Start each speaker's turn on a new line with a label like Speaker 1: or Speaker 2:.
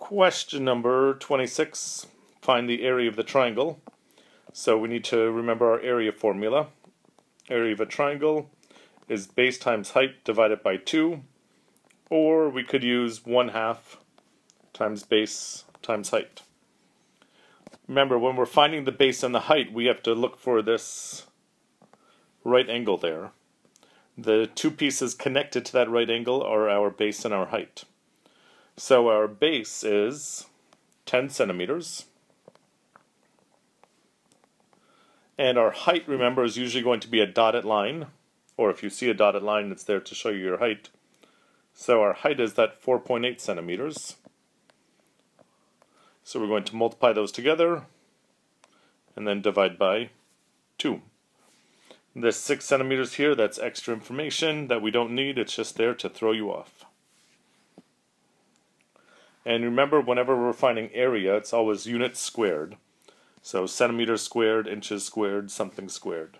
Speaker 1: Question number 26. Find the area of the triangle. So we need to remember our area formula. Area of a triangle is base times height divided by 2. Or we could use 1 half times base times height. Remember, when we're finding the base and the height, we have to look for this right angle there. The two pieces connected to that right angle are our base and our height. So our base is 10 centimeters. And our height, remember, is usually going to be a dotted line. Or if you see a dotted line, it's there to show you your height. So our height is that 4.8 centimeters. So we're going to multiply those together and then divide by 2. This 6 centimeters here, that's extra information that we don't need. It's just there to throw you off. And remember, whenever we're finding area, it's always units squared. So centimeters squared, inches squared, something squared.